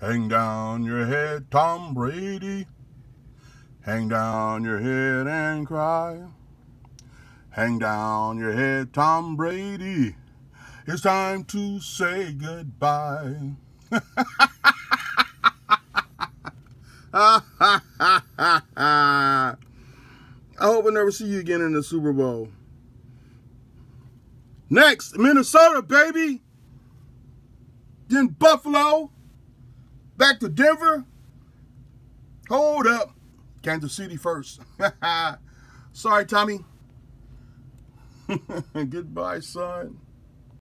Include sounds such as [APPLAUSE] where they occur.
Hang down your head, Tom Brady. Hang down your head and cry. Hang down your head, Tom Brady. It's time to say goodbye. [LAUGHS] I hope I never see you again in the Super Bowl. Next, Minnesota, baby. Then Buffalo. Back to Denver. Hold up. Kansas City first. [LAUGHS] Sorry, Tommy. [LAUGHS] Goodbye, son.